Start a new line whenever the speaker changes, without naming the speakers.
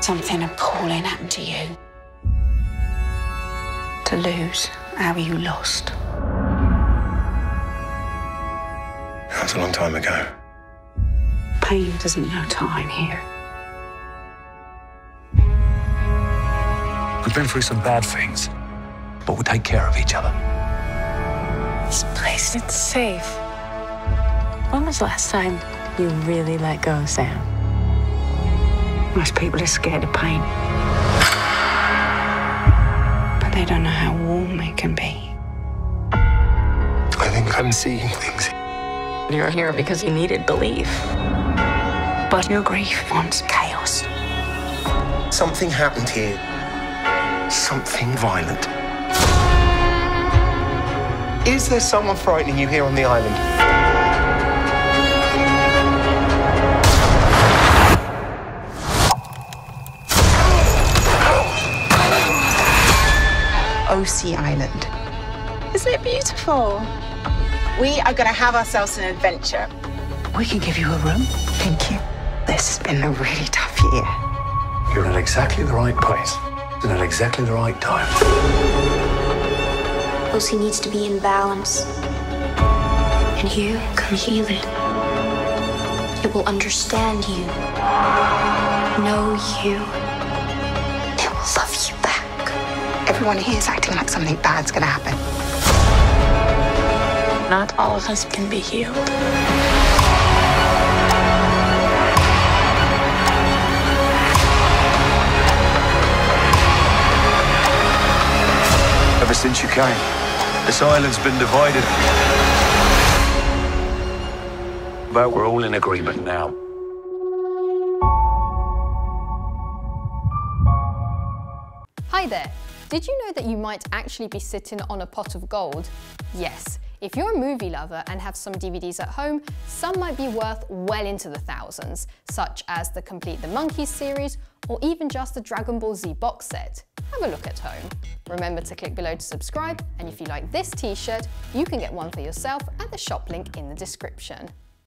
Something appalling happened to you. To lose how you lost.
That was a long time ago.
Pain doesn't know time here.
We've been through some bad things, but we'll take care of each other.
This place, it's safe. When was the last time you really let go, Sam? Most people are scared of pain. But they don't know how warm it can be.
I think I'm seeing things.
You're here because you needed belief. But your grief wants chaos.
Something happened here. Something violent. Is there someone frightening you here on the island?
Osea Island. Isn't it beautiful? We are going to have ourselves an adventure.
We can give you a room.
Thank you. This has been a really tough year.
You're in exactly the right place, and at exactly the right time.
Osea needs to be in balance. And you can heal it. It will understand you, know you.
Everyone here is acting like something bad's going to happen.
Not all of us can be healed.
Ever since you came, this island's been divided. But we're all in agreement now.
Hi there. Did you know that you might actually be sitting on a pot of gold? Yes. If you're a movie lover and have some DVDs at home, some might be worth well into the thousands, such as the Complete the Monkees series or even just the Dragon Ball Z box set. Have a look at home. Remember to click below to subscribe, and if you like this t-shirt, you can get one for yourself at the shop link in the description.